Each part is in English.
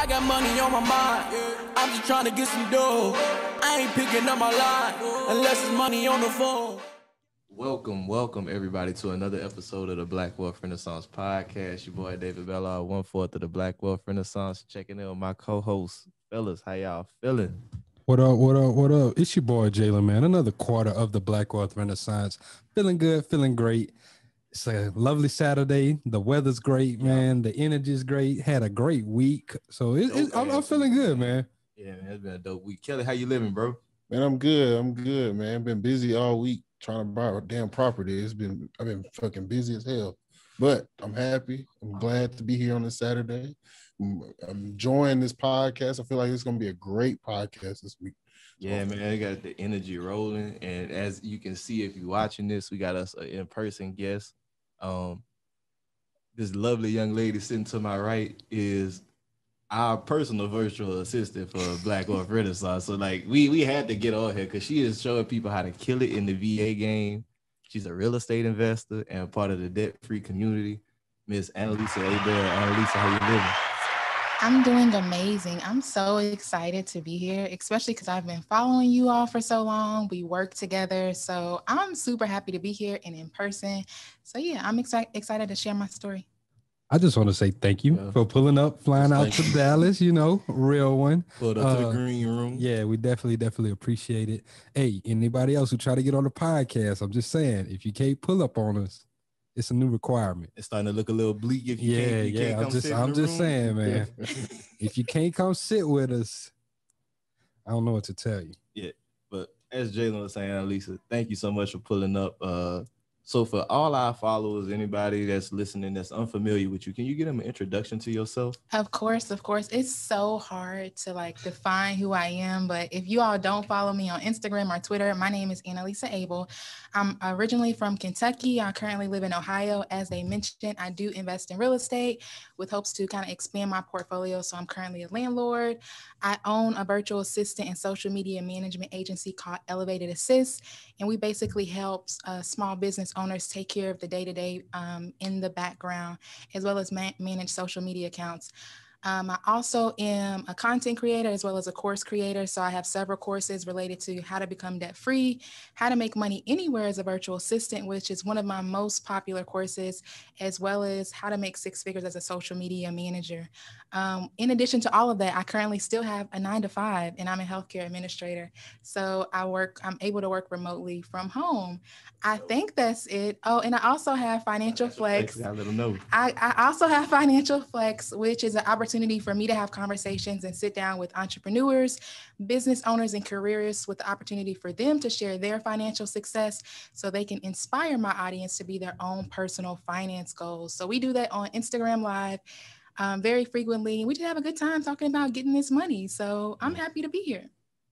I got money on my mind. I'm just trying to get some dough. I ain't picking up my line unless it's money on the phone. Welcome, welcome everybody to another episode of the Black Wealth Renaissance podcast. Your boy David Bella, one fourth of the Black Wealth Renaissance, checking in with my co-host, fellas. How y'all feeling? What up, what up, what up? It's your boy Jalen, man. Another quarter of the Black Wealth Renaissance. Feeling good, feeling great. It's a lovely Saturday. The weather's great, man. The energy's great. Had a great week. So it, it, I'm, I'm feeling good, man. Yeah, man, it's been a dope week. Kelly, how you living, bro? Man, I'm good. I'm good, man. Been busy all week trying to buy a damn property. It's been I've been fucking busy as hell. But I'm happy. I'm glad to be here on this Saturday. I'm, I'm enjoying this podcast. I feel like it's gonna be a great podcast this week. Yeah, man, I got the energy rolling. And as you can see, if you're watching this, we got us an in-person guest. Um, this lovely young lady sitting to my right is our personal virtual assistant for Black Wealth Renaissance. So like we we had to get on here because she is showing people how to kill it in the VA game. She's a real estate investor and part of the debt-free community. Miss Annalisa Abell. Annalisa, how you living? I'm doing amazing. I'm so excited to be here, especially because I've been following you all for so long. We work together. So I'm super happy to be here and in person. So yeah, I'm excited excited to share my story. I just want to say thank you Yeah. for pulling up, flying out to. Dallas, you know, real one. Pulled up to the Uh, green room. Yeah, we definitely, definitely appreciate it. Hey, anybody else who try to get on the podcast, I'm just saying, if you can't pull up on us, it's a new requirement. It's starting to look a little bleak if you Yeah, can't. You yeah, can't I'm just- I'm just room. saying, man. If you can't come sit with us, I don't know what to tell you. Yeah, but as Jalen was saying, Lisa, thank you so much for pulling up. Uh, so for all our followers, anybody that's listening that's unfamiliar with you, can you give them an introduction to yourself? Of course, of course. It's so hard to like define who I am, but if you all don't follow me on Instagram or Twitter, my name is Annalisa Abell. I'm originally from Kentucky. I currently live in Ohio. As they mentioned, I do invest in real estate with hopes to kind of expand my portfolio. So I'm currently a landlord. I own a virtual assistant and social media management agency called Elevated Assist, and we basically help uh, small business owners take care of the day to day in the background as well as ma- manage social media accounts. Um, I also am a content creator as well as a course creator. So I have several courses related to how to become debt free, how to make money anywhere as a virtual assistant, which is one of my most popular courses, as well as how to make six figures as a social media manager. Um, in addition to all of that, I currently still have a nine to five and I'm a healthcare administrator. So I work, I'm able to work remotely from home. I think that's it. Oh, and I also have Financial Flex. I let them know. I, I also have Financial Flex, which is an opportunity for me to have conversations and sit down with entrepreneurs, business owners, and careerists with the opportunity for them to share their financial success so they can inspire my audience to be their own personal finance goals. So we do that on Instagram Live um, very frequently. And we just have a good time talking about getting this money. So I'm happy to be here.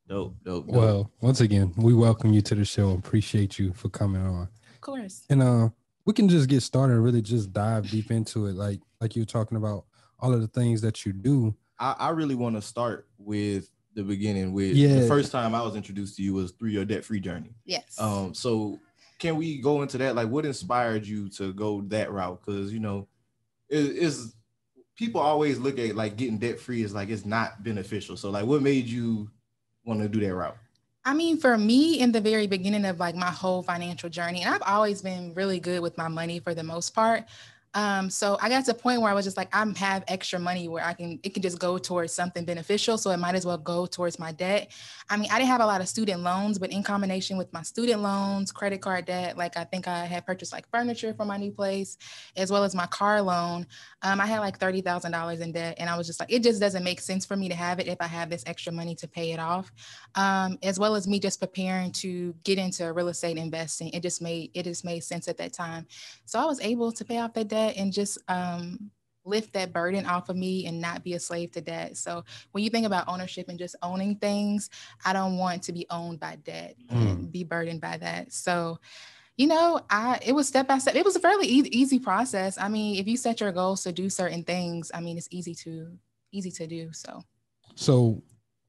Dope, dope, dope. Well, once again, we welcome you to the show. Appreciate you for coming on. Of course. And uh we can just get started and really just dive deep into it. Like like you were talking about all of the things that you do. I, I really want to start with the beginning. With Yeah. the first time I was introduced to you was through your debt free journey. Yes. Um, so can we go into that? Like, what inspired you to go that route? Because you know, it is people always look at like getting debt free is like it's not beneficial. So like, what made you want to do that route? I mean, for me, in the very beginning of like my whole financial journey, and I've always been really good with my money for the most part. Um, so I got to a point where I was just like, I have extra money where I can, it can just go towards something beneficial. So it might as well go towards my debt. I mean, I didn't have a lot of student loans, but in combination with my student loans, credit card debt, like I think I had purchased like furniture for my new place, as well as my car loan. Um, I had like $30,000 in debt. And I was just like, it just doesn't make sense for me to have it if I have this extra money to pay it off. Um, as well as me just preparing to get into real estate investing. It just made, it just made sense at that time. So I was able to pay off that debt and just um, lift that burden off of me and not be a slave to debt. So when you think about ownership and just owning things, I don't want to be owned by debt and be burdened by that. So you know, I it was step by step. It was a fairly easy, easy process. I mean, if you set your goals to do certain things, I mean, it's easy to easy to do. So So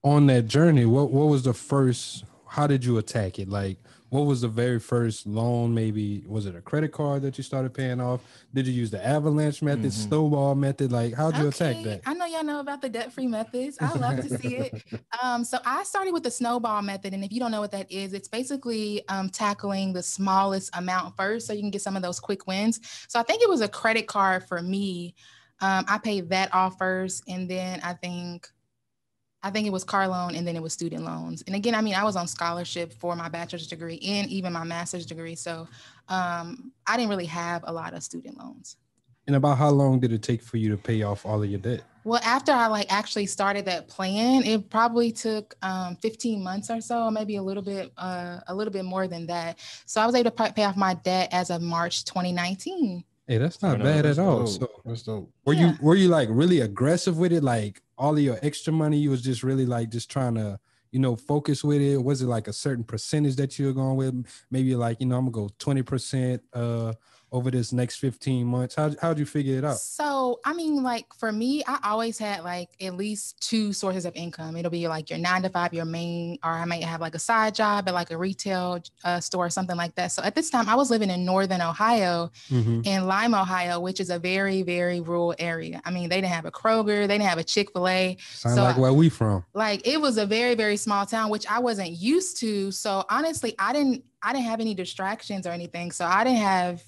on that journey, what what was the first how did you attack it? Like, what was the very first loan? Maybe was it a credit card that you started paying off? Did you use the avalanche method, Mhm. snowball method? Like, how'd you attack that? I know y'all know about the debt-free methods. I love to see it. Um, so I started with the snowball method, and if you don't know what that is, it's basically um, tackling the smallest amount first, so you can get some of those quick wins. So I think it was a credit card for me. Um, I paid that off first, and then I think, I think it was car loan, and then it was student loans. And again, I mean, I was on scholarship for my bachelor's degree and even my master's degree, so um, I didn't really have a lot of student loans. And about how long did it take for you to pay off all of your debt? Well, after I like actually started that plan, it probably took um, 15 months or so, maybe a little bit, uh, a little bit more than that. So I was able to pay off my debt as of March 2019. Hey, that's not Fair enough. bad That's at all. So That's dope. were Yeah. you were you like really aggressive with it? Like all of your extra money, you was just really like just trying to, you know, focus with it. Was it like a certain percentage that you were going with? Maybe like, you know, I'm gonna go 20% uh over this next 15 months. How how'd you figure it out? So, I mean, like for me, I always had like at least two sources of income. It'll be like your nine to five, your main, or I might have like a side job at like a retail uh, store or something like that. So at this time, I was living in Northern Ohio, Mhm. in Lima, Ohio, which is a very, very rural area. I mean, they didn't have a Kroger, they didn't have a Chick fil A. Sound So like where we from. Like it was a very, very small town, which I wasn't used to. So honestly, I didn't, I didn't have any distractions or anything. So I didn't have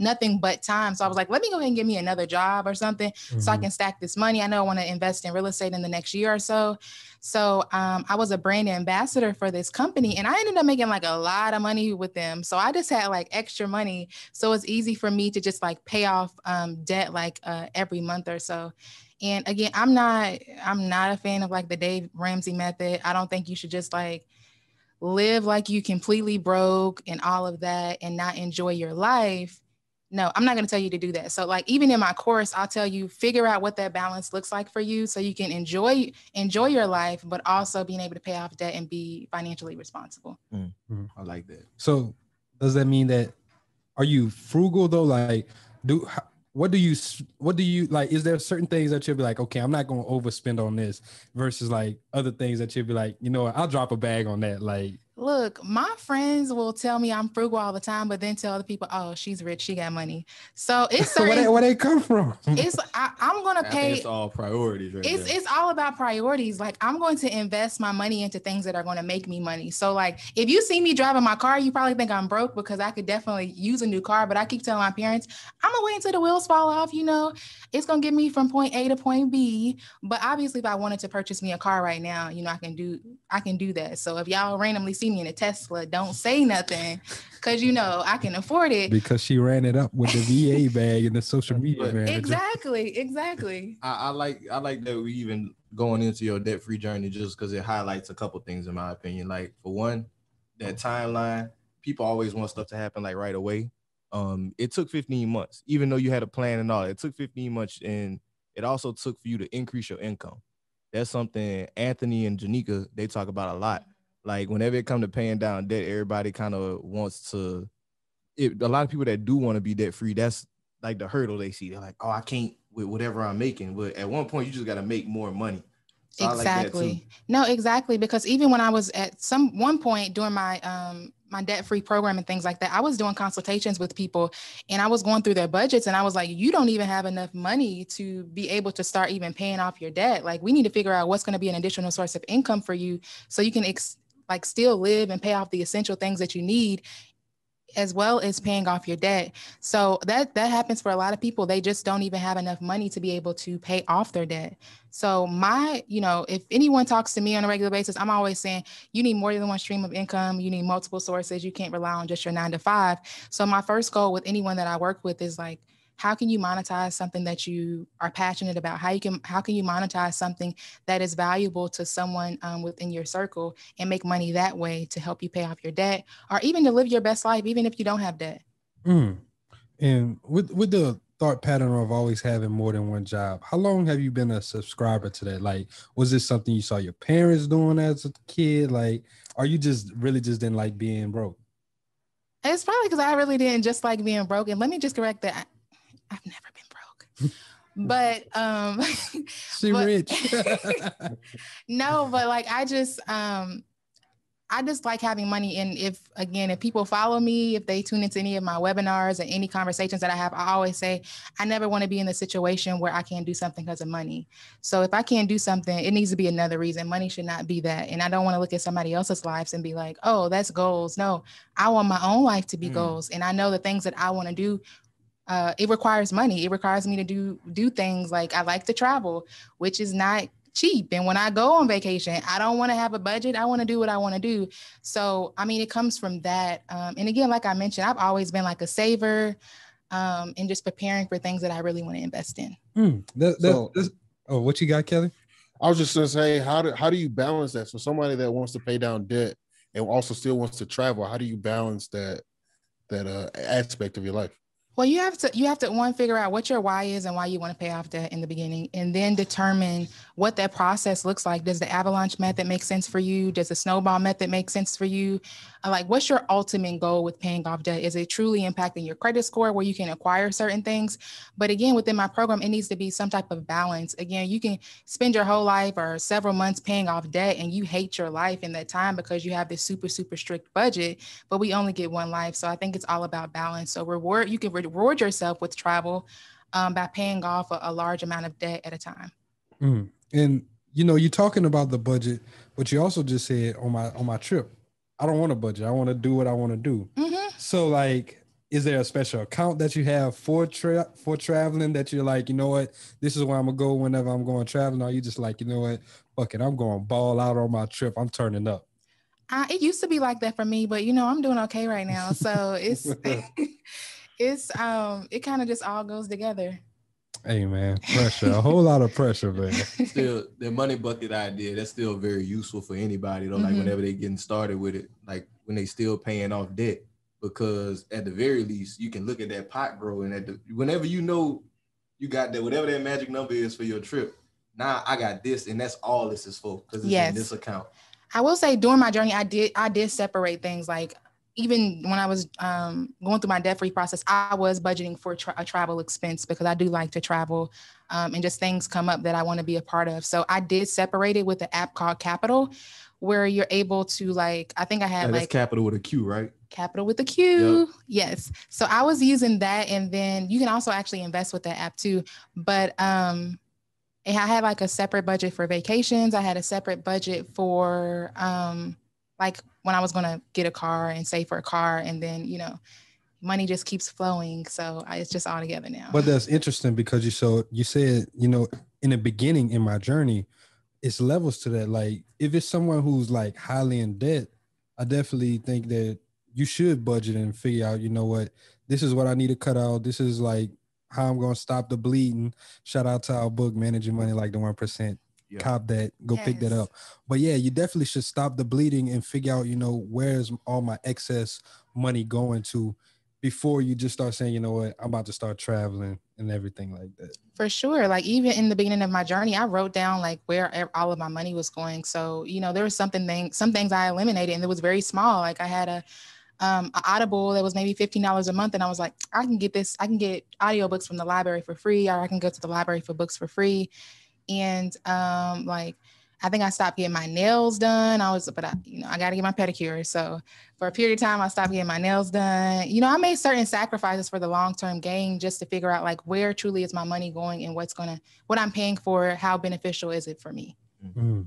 nothing but time. So I was like, let me go ahead and get me another job or something so I Mhm. can stack this money. I know I want to invest in real estate in the next year or so. So um, I was a brand ambassador for this company and I ended up making like a lot of money with them. So I just had like extra money. So it's easy for me to just like pay off um, debt like uh, every month or so. And again, I'm not I'm not a fan of like the Dave Ramsey method. I don't think you should just like live like you completely broke and all of that and not enjoy your life no i'm not going to tell you to do that so like even in my course i'll tell you figure out what that balance looks like for you so you can enjoy enjoy your life but also being able to pay off debt and be financially responsible mm. mm-hmm. I like that. So does that mean that are you frugal though? Like, do what do you what do you like? Is there certain things that you'll be like, okay, I'm not going to overspend on this, versus like other things that you'll be like, you know, what, I'll drop a bag on that. Like, Look, my friends will tell me I'm frugal all the time, but then tell other people, "Oh, she's rich, she got money." So it's where, they, where they come from? it's I, I'm gonna I think pay. it's all priorities right It's there. it's all about priorities. Like I'm going to invest my money into things that are going to make me money. So like if you see me driving my car, you probably think I'm broke because I could definitely use a new car. But I keep telling my parents, I'm gonna wait until the wheels fall off. You know, it's gonna get me from point A to point B. But obviously, if I wanted to purchase me a car right now, you know, I can do I can do that. So if y'all randomly see me in a Tesla, don't say nothing because you know I can afford it. because she ran it up with the VA bag and the social media But- manager. Exactly, exactly. I, I like I like that we even going into your debt free journey just because it highlights a couple things in my opinion. Like for one, that timeline, people always want stuff to happen like right away. Um, it took 15 months, even though you had a plan and all. It took 15 months, and it also took for you to increase your income. That's something Anthony and Janika they talk about a lot. Like whenever it come to paying down debt, everybody kind of wants to. It, a lot of people that do want to be debt free, that's like the hurdle they see. They're like, oh, I can't with whatever I'm making. But at one point, you just got to make more money. So I like exactly. no, exactly. Because even when I was at some one point during my um my debt free program and things like that, I was doing consultations with people and I was going through their budgets and I was like, you don't even have enough money to be able to start even paying off your debt. Like we need to figure out what's going to be an additional source of income for you so you can ex- like still live and pay off the essential things that you need as well as paying off your debt. So that that happens for a lot of people. They just don't even have enough money to be able to pay off their debt. So my, you know, if anyone talks to me on a regular basis, I'm always saying you need more than one stream of income. You need multiple sources. You can't rely on just your 9 to 5. So my first goal with anyone that I work with is like how can you monetize something that you are passionate about? How you can how can you monetize something that is valuable to someone um, within your circle and make money that way to help you pay off your debt or even to live your best life, even if you don't have debt. Mm. And with with the thought pattern of always having more than one job, how long have you been a subscriber to that? Like, was this something you saw your parents doing as a kid? Like, are you just really just didn't like being broke? It's probably because I really didn't just like being broke. And let me just correct that. I've never been broke. but um She But- rich. no, but like I just um I just like having money. And if again, if people follow me, if they tune into any of my webinars and any conversations that I have, I always say I never want to be in the situation where I can't do something because of money. So if I can't do something, it needs to be another reason. Money should not be that. And I don't want to look at somebody else's lives and be like, oh, that's goals. No, I want my own life to be mm. goals. And I know the things that I want to do uh, it requires money. It requires me to do do things like I like to travel, which is not cheap. And when I go on vacation, I don't want to have a budget. I want to do what I want to do. So, I mean, it comes from that. Um, and again, like I mentioned, I've always been like a saver um, and just preparing for things that I really want to invest in. Mm, that, that, so, oh, what you got, Kelly? I was just gonna say, how do how do you balance that? So somebody that wants to pay down debt and also still wants to travel, how do you balance that that uh, aspect of your life? Well, you have to you have to one figure out what your why is and why you want to pay off debt in the beginning, and then determine what that process looks like. Does the avalanche method make sense for you? Does the snowball method make sense for you? Uh, like, what's your ultimate goal with paying off debt? Is it truly impacting your credit score where you can acquire certain things? But again, within my program, it needs to be some type of balance. Again, you can spend your whole life or several months paying off debt, and you hate your life in that time because you have this super super strict budget. But we only get one life, so I think it's all about balance. So reward you can reward yourself with travel um, by paying off a, a, large amount of debt at a time. Mm. And you know, you're talking about the budget, but you also just said on my on my trip, I don't want a budget. I want to do what I want to do. Mm-hmm. So like, is there a special account that you have for tra- for traveling that you're like, you know what, this is where I'm gonna go whenever I'm going traveling? Or you just like, you know what, fuck it, I'm going ball out on my trip. I'm turning up. Uh, it used to be like that for me, but you know, I'm doing okay right now. So it's it's um it kind of just all goes together. Hey man, pressure, a whole lot of pressure, man. Still, the money bucket idea that's still very useful for anybody though. Mm-hmm. Like whenever they're getting started with it, like when they still paying off debt, because at the very least you can look at that pot growing. At the whenever you know you got that whatever that magic number is for your trip. Now I got this, and that's all this is for because it's yes. in this account. I will say during my journey, I did I did separate things like even when I was um, going through my debt free process, I was budgeting for tra- a travel expense because I do like to travel um, and just things come up that I want to be a part of. So I did separate it with the app called Qapital where you're able to like, I think I had yeah, like Qapital with a Q, right? Qapital with a Q. Yep. Yes. So I was using that. And then you can also actually invest with that app too. But um, I had like a separate budget for vacations. I had a separate budget for um, like when I was going to get a car and save for a car. And then, you know, money just keeps flowing. So I, it's just all together now. But that's interesting because you so you said, you know, in the beginning in my journey, it's levels to that. Like if it's someone who's like highly in debt, I definitely think that you should budget and figure out, you know what, this is what I need to cut out. This is like how I'm gonna stop the bleeding. Shout out to our book, Managing Money Like the One Percent yeah. cop that, go yes. pick that up. But yeah, you definitely should stop the bleeding and figure out, you know, where's all my excess money going to before you just start saying, you know what, I'm about to start traveling and everything like that. For sure. Like even in the beginning of my journey, I wrote down like where all of my money was going. So, you know, there was something thing, some things I eliminated and it was very small. Like I had a um, an audible that was maybe $15 a month and i was like i can get this i can get audiobooks from the library for free or i can go to the library for books for free and um, like I think I stopped getting my nails done. I was, but I, you know, I got to get my pedicure. So for a period of time, I stopped getting my nails done. You know, I made certain sacrifices for the long term gain just to figure out like where truly is my money going and what's gonna, what I'm paying for, how beneficial is it for me. Mm-hmm.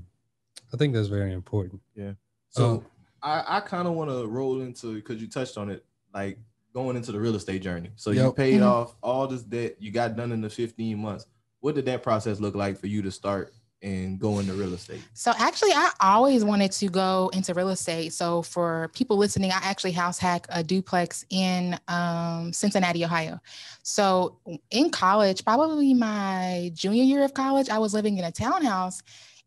I think that's very important. Yeah. So um, I, I kind of want to roll into because you touched on it, like going into the real estate journey. So yep. you paid mm-hmm. off all this debt, you got done in the 15 months what did that process look like for you to start and go into real estate? So actually, I always wanted to go into real estate. So for people listening, I actually house hack a duplex in um, Cincinnati, Ohio. So in college, probably my junior year of college, I was living in a townhouse.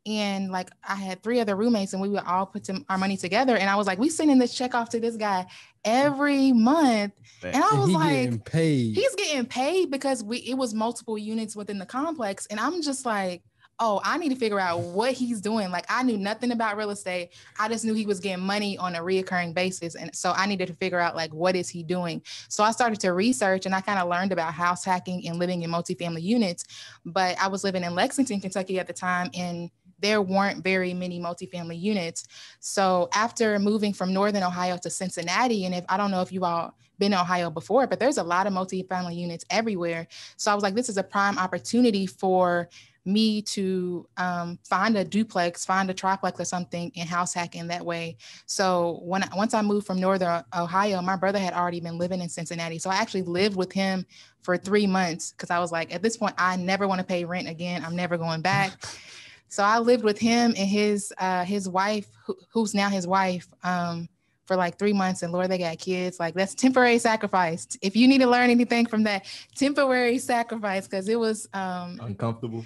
And like I had three other roommates, and we would all put our money together. And I was like, we sending this check off to this guy every month. And I was like, paid. he's getting paid because we it was multiple units within the complex. And I'm just like, oh, I need to figure out what he's doing. Like I knew nothing about real estate. I just knew he was getting money on a reoccurring basis. And so I needed to figure out like what is he doing? So I started to research and I kind of learned about house hacking and living in multifamily units. But I was living in Lexington, Kentucky at the time. And there weren't very many multifamily units. So after moving from Northern Ohio to Cincinnati, and if I don't know if you all been in Ohio before, but there's a lot of multifamily units everywhere. So I was like, this is a prime opportunity for me to um, find a duplex, find a triplex or something and house hack in that way. So when once I moved from Northern Ohio, my brother had already been living in Cincinnati. So I actually lived with him for three months because I was like, at this point, I never want to pay rent again. I'm never going back. so I lived with him and his uh, his wife, who, who's now his wife. Um, for like three months and Lord, they got kids. Like that's temporary sacrifice. If you need to learn anything from that, temporary sacrifice, because it was um uncomfortable.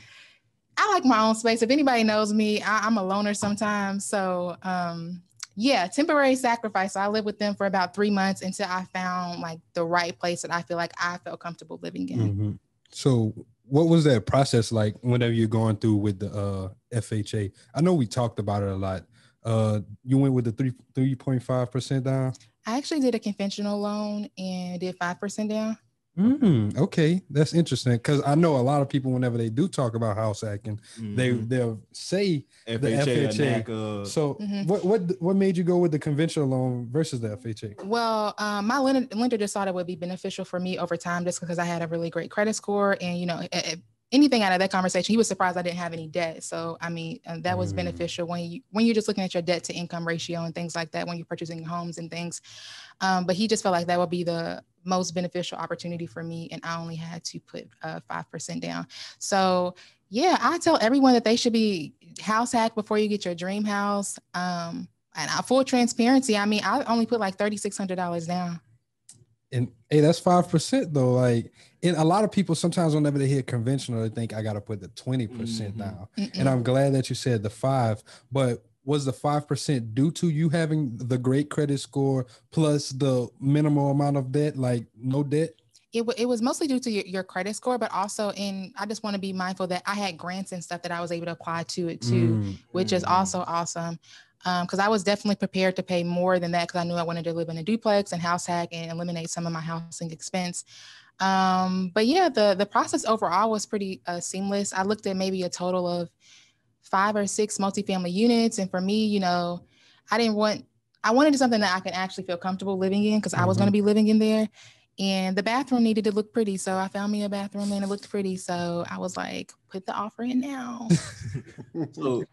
I like my own space. If anybody knows me, I, am a loner sometimes. So um, yeah, temporary sacrifice. So I lived with them for about three months until I found like the right place that I feel like I felt comfortable living in. Mm-hmm. So what was that process like whenever you're going through with the uh, FHA? I know we talked about it a lot. Uh, you went with the three three point five percent down. I actually did a conventional loan and did five percent down. Mm, okay, that's interesting because I know a lot of people whenever they do talk about house hacking, mm-hmm. they they'll say FHA. The FHA. So mm-hmm. what what what made you go with the conventional loan versus the FHA? Well, um, my lender, lender just thought it would be beneficial for me over time, just because I had a really great credit score, and you know, anything out of that conversation, he was surprised I didn't have any debt. So I mean, uh, that was mm. beneficial when you when you're just looking at your debt to income ratio and things like that when you're purchasing homes and things. Um, but he just felt like that would be the most beneficial opportunity for me, and I only had to put uh, five uh, percent down. So yeah, I tell everyone that they should be house hack before you get your dream house. Um, and I, full transparency, I mean, I only put like thirty six hundred dollars down. And hey, that's five percent though. Like, and a lot of people sometimes whenever they hear conventional, they think I got to put the twenty percent mm-hmm. down. Mm-mm. And I'm glad that you said the five. But was the five percent due to you having the great credit score plus the minimal amount of debt, like no debt? It, w- it was mostly due to your, your, credit score, but also in I just want to be mindful that I had grants and stuff that I was able to apply to it too, mm-hmm. which is mm. also awesome because um, I was definitely prepared to pay more than that because I knew I wanted to live in a duplex and house hack and eliminate some of my housing expense. Um, but yeah, the the process overall was pretty uh, seamless. I looked at maybe a total of five or six multifamily units, and for me, you know, I didn't want I wanted something that I can actually feel comfortable living in because mm-hmm. I was going to mm-hmm. be living in there. And the bathroom needed to look pretty. So I found me a bathroom and it looked pretty. So I was like, put the offer in now. so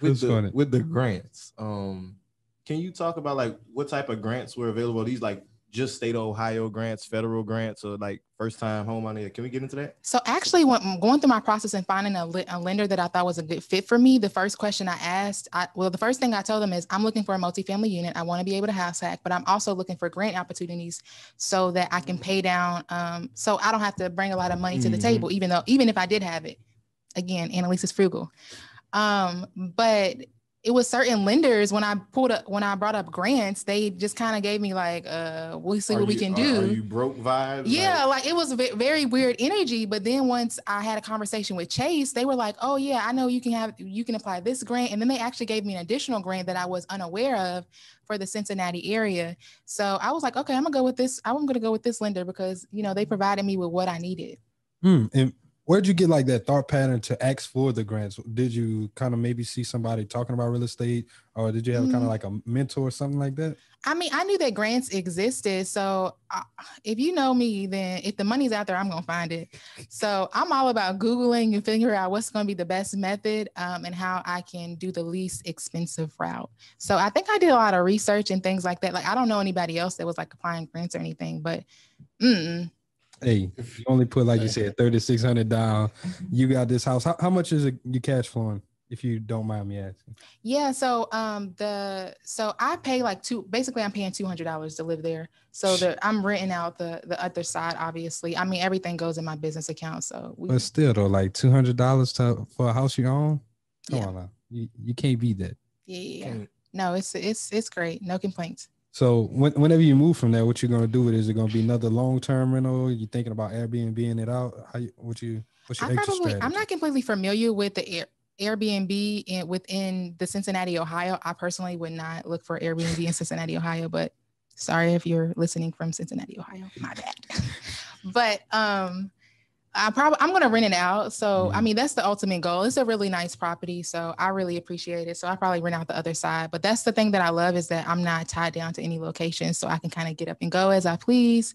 with the, with the grants, um, can you talk about like what type of grants were available? Are these like just state of Ohio grants, federal grants, or like first time home money? Can we get into that? So actually, when going through my process and finding a, a, lender that I thought was a good fit for me, the first question I asked, I, well, the first thing I told them is I'm looking for a multifamily unit. I want to be able to house hack, but I'm also looking for grant opportunities so that I can pay down, um, so I don't have to bring a lot of money to the mm-hmm. table, even though even if I did have it. Again, Annalise is frugal. Um, but it was certain lenders when I pulled up when I brought up grants, they just kind of gave me like, uh, we'll see are what you, we can do. Are you broke vibes? Yeah, like, like it was a very weird energy. But then once I had a conversation with Chase, they were like, oh yeah, I know you can have you can apply this grant. And then they actually gave me an additional grant that I was unaware of for the Cincinnati area. So I was like, okay, I'm gonna go with this. I'm gonna go with this lender because you know they provided me with what I needed. Hmm. and Where'd you get like that thought pattern to ask for the grants? Did you kind of maybe see somebody talking about real estate, or did you have mm. kind of like a mentor or something like that? I mean, I knew that grants existed. So uh, if you know me, then if the money's out there, I'm gonna find it. So I'm all about googling and figuring out what's gonna be the best method um, and how I can do the least expensive route. So I think I did a lot of research and things like that. Like I don't know anybody else that was like applying grants or anything, but. Mm-mm. Hey, if you only put like you said thirty six hundred down. You got this house. How, how much is it you cash flowing? If you don't mind me asking. Yeah, so um the so I pay like two basically I'm paying two hundred dollars to live there. So the I'm renting out the the other side, obviously. I mean everything goes in my business account. So we, but still though, like two hundred dollars to for a house you own. Come yeah. on now. You, you can't beat that. Yeah. yeah. No, it's it's it's great. No complaints. So when, whenever you move from there, what you're gonna do with it? Is it gonna be another long term rental? You thinking about Airbnb it out? How you, what you what's your I probably, strategy? I'm not completely familiar with the Air, Airbnb in, within the Cincinnati, Ohio. I personally would not look for Airbnb in Cincinnati, Ohio, but sorry if you're listening from Cincinnati, Ohio. My bad. but um I probably I'm gonna rent it out. So I Mhm. mean that's the ultimate goal. It's a really nice property. So I really appreciate it. So I probably rent out the other side. But that's the thing that I love is that I'm not tied down to any location. So I can kind of get up and go as I please.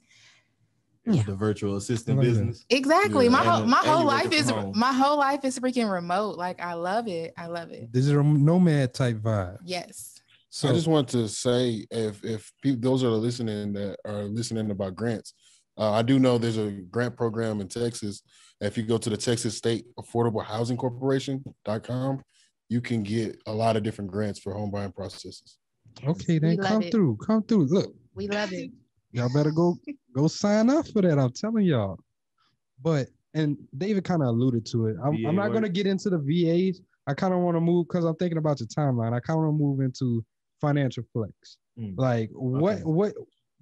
Yeah. The virtual assistant I like business. Exactly. Yeah, my whole my and whole you life is home. my whole life is freaking remote. Like I love it. I love it. This is a nomad type vibe. Yes. So I just want to say if if people those are listening that are listening about grants, uh, I do know there's a grant program in Texas. If you go to the Texas State Affordable Housing Corporation.com, you can get a lot of different grants for home buying processes. okay, then come it. through, come through. Look, We love it. y'all better go go sign up for that. I'm telling y'all. But and David kind of alluded to it. I'm, I'm not going to get into the VAs. I kind of want to move because I'm thinking about your timeline. I kind of want to move into financial flex. Mm. Like what Okay. what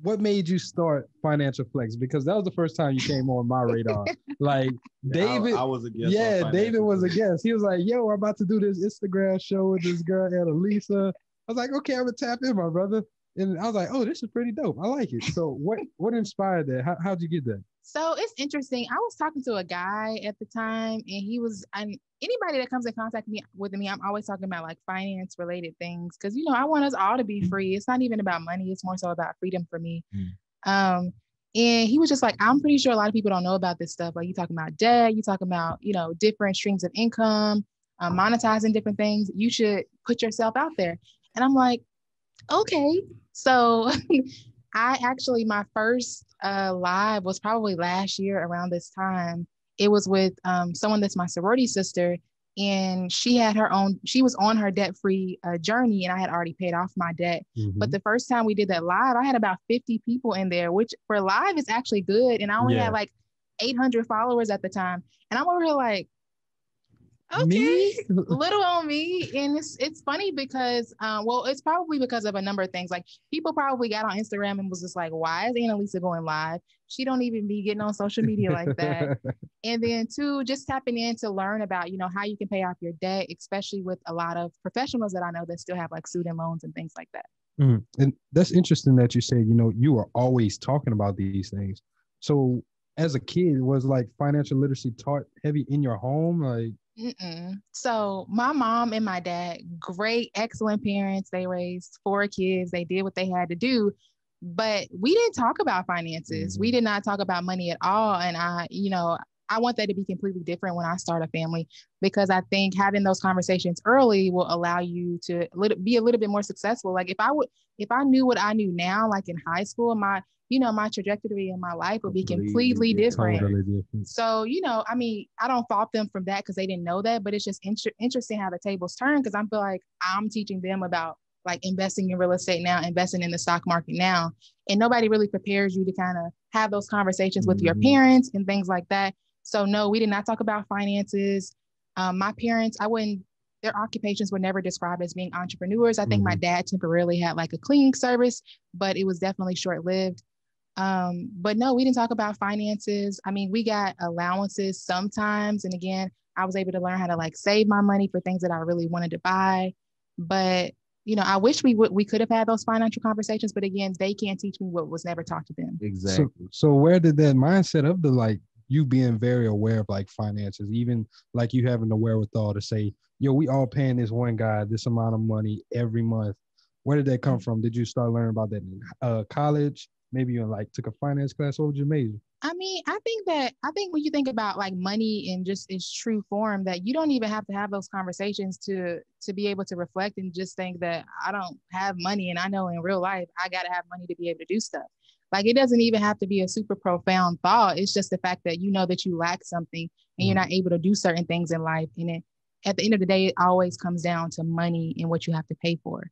what made you start financial flex? Because that was the first time you came on my radar. Like David, I, I was a guest. yeah, David Financial was a guest. He was like, "Yo, I'm about to do this Instagram show with this girl Annalisa." I was like, "Okay, I'm gonna tap in, my brother." And I was like, "Oh, this is pretty dope. I like it." So, what what inspired that? How how'd you get that? So it's interesting. I was talking to a guy at the time, and he was, and anybody that comes in contact me with me, I'm always talking about like finance related things because you know I want us all to be free. It's not even about money; it's more so about freedom for me. Mm. Um, and he was just like, I'm pretty sure a lot of people don't know about this stuff. Like you talking about debt, you talking about you know different streams of income, uh, monetizing different things. You should put yourself out there. And I'm like, okay. So I actually my first uh, live was probably last year around this time. It was with um, someone that's my sorority sister, and she had her own. She was on her debt free uh, journey, and I had already paid off my debt. But the first time we did that live, I had about 50 people in there, which for live is actually good. And I only Yeah. had like 800 followers at the time. And I'm over here like, okay, little on me. And it's it's funny because, uh, well, it's probably because of a number of things. Like people probably got on Instagram and was just like, why is Annalisa going live? She don't even be getting on social media like that. And then two, just tapping in to learn about, you know, how you can pay off your debt, especially with a lot of professionals that I know that still have like student loans and things like that. Mm, And that's interesting that you said, you know, you are always talking about these things. So as a kid, was like financial literacy taught heavy in your home? Like, Mm-mm. So my mom and my dad, great, excellent parents. They raised four kids. They did what they had to do, but we didn't talk about finances. We mm-hmm. did not talk about money at all. And I, you know, I want that to be completely different when I start a family because I think having those conversations early will allow you to be a little bit more successful. Like if I would, if I knew what I knew now, like in high school, my, you know, my trajectory in my life would be Completely completely different. totally different. So, you know, I mean, I don't fault them from that because they didn't know that, but it's just inter- interesting how the tables turn because I feel like I'm teaching them about like investing in real estate now, investing in the stock market now. And nobody really prepares you to kind of have those conversations with your Mhm. parents and things like that. So, no, we did not talk about finances. Um, my parents, I wouldn't, their occupations were never described as being entrepreneurs. I think my dad temporarily had like a cleaning service, but it was definitely short lived. Um, but no, we didn't talk about finances. I mean, we got allowances sometimes. And again, I was able to learn how to like save my money for things that I really wanted to buy. But you know, I wish we would we could have had those financial conversations, but again, they can't teach me what was never taught to them. Exactly. So, so where did that mindset of the like you being very aware of like finances, even like you having the wherewithal to say, yo, we all paying this one guy this amount of money every month. Where did that come from? Did you start learning about that in uh, college? Maybe you like took a finance class. What was your major? I mean, I think that I think when you think about like money in just its true form, that you don't even have to have those conversations to to be able to reflect and just think that I don't have money, and I know in real life I got to have money to be able to do stuff. Like it doesn't even have to be a super profound thought. It's just the fact that you know that you lack something and you're not able to do certain things in life, and it at the end of the day, it always comes down to money and what you have to pay for.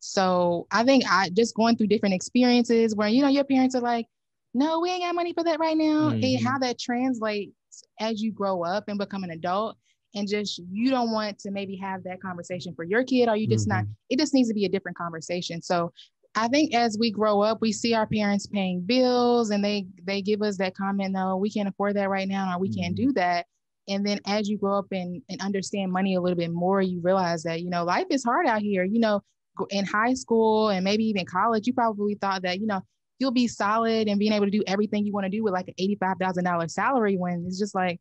So I think I just going through different experiences where you know your parents are like no, we ain't got money for that right now. Mhm. And how that translates as you grow up and become an adult. And just you don't want to maybe have that conversation for your kid, or you just not, it just needs to be a different conversation. So I think as we grow up, we see our parents paying bills and they they give us that comment, no, we can't afford that right now, or we can't mm-hmm. do that. And then as you grow up and, and understand money a little bit more, you realize that, you know, life is hard out here. You know, in high school and maybe even college, you probably thought that, you know, you'll be solid and being able to do everything you want to do with like an $85,000 salary when it's just like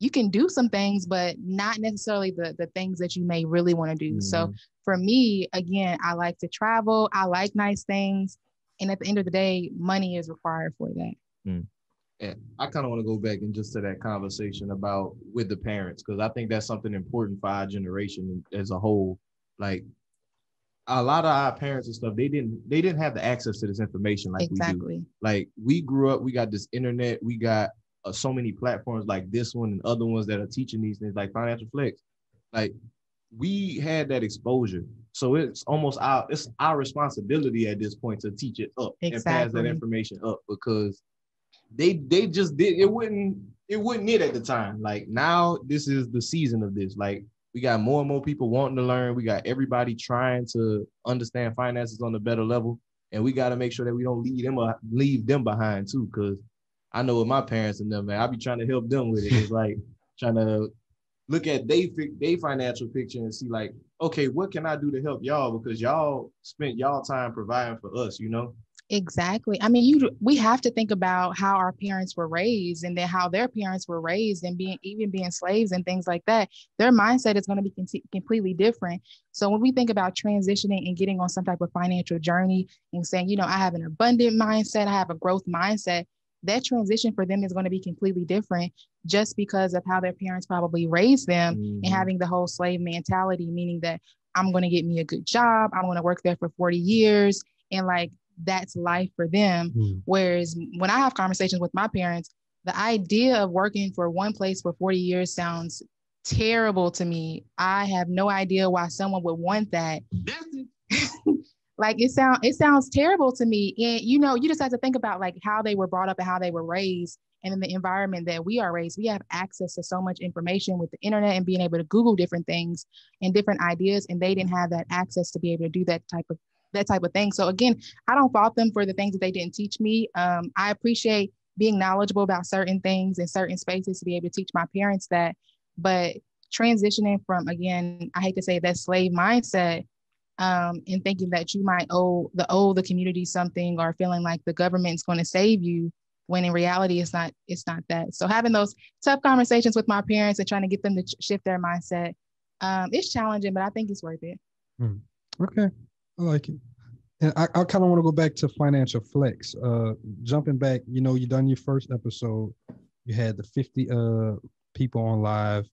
you can do some things, but not necessarily the, the things that you may really want to do. Mm-hmm. So for me, again, I like to travel. I like nice things. And at the end of the day, money is required for that. Mm. And I kind of want to go back and just to that conversation about with the parents, because I think that's something important for our generation as a whole. Like a lot of our parents and stuff, they didn't they didn't have the access to this information like exactly. we do. Like we grew up, we got this internet, we got uh, so many platforms like this one and other ones that are teaching these things like Financial Flex. Like we had that exposure. So it's almost our it's our responsibility at this point to teach it up exactly. and pass that information up because they they just did it wouldn't it wouldn't it at the time. Like now this is the season of this. Like we got more and more people wanting to learn. We got everybody trying to understand finances on a better level. And we got to make sure that we don't leave them leave them behind too. Cause I know with my parents and them, man, I be trying to help them with it. It's like trying to look at they they financial picture and see like, okay, what can I do to help y'all? Because y'all spent y'all time providing for us, you know? Exactly. I mean, you we have to think about how our parents were raised and then how their parents were raised and being even being slaves and things like that. Their mindset is going to be con- completely different. So when we think about transitioning and getting on some type of financial journey and saying, you know, I have an abundant mindset, I have a growth mindset, that transition for them is going to be completely different just because of how their parents probably raised them mm-hmm. and having the whole slave mentality, meaning that I'm going to get me a good job, I'm going to work there for 40 years. And like that's life for them. Mm-hmm. Whereas when I have conversations with my parents, the idea of working for one place for 40 years sounds terrible to me. I have no idea why someone would want that. like it sound it sounds terrible to me. And you know you just have to think about like how they were brought up and how they were raised. And in the environment that we are raised we have access to so much information with the internet and being able to google different things and different ideas. And they didn't have that access to be able to do that type of that type of thing. So again i don't fault them for the things that they didn't teach me. Um, i appreciate being knowledgeable about certain things in certain spaces to be able to teach my parents that. But transitioning from again i hate to say that slave mindset um, and thinking that you might owe the owe the community something or feeling like the government's going to save you when in reality it's not it's not that. So having those tough conversations with my parents and trying to get them to shift their mindset um, it's challenging but i think it's worth it. Hmm. okay. I like it. And i, I kind of want to go back to financial flex. Uh, jumping back you know you done your first episode. You had the 50 uh, people on live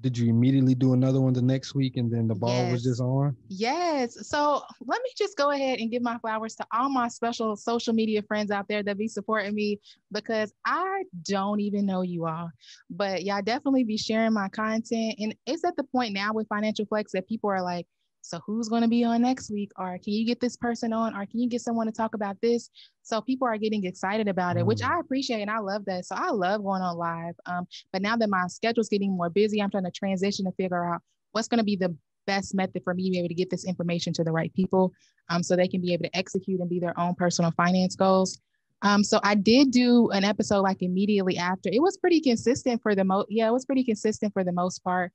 did you immediately do another one the next week and then the ball yes. was just on? Yes. So let me just go ahead and give my flowers to all my special social media friends out there that be supporting me because I don't even know you all. But y'all definitely be sharing my content. And it's at the point now with Financial Flex that people are like, so who's going to be on next week? Or can you get this person on? Or can you get someone to talk about this? So people are getting excited about it, mm. which I appreciate and I love that. So I love going on live. Um, but now that my schedule's getting more busy, I'm trying to transition to figure out what's going to be the best method for me to be able to get this information to the right people um, so they can be able to execute and be their own personal finance goals. Um, so I did do an episode like immediately after. It was pretty consistent for the most, yeah, it was pretty consistent for the most part.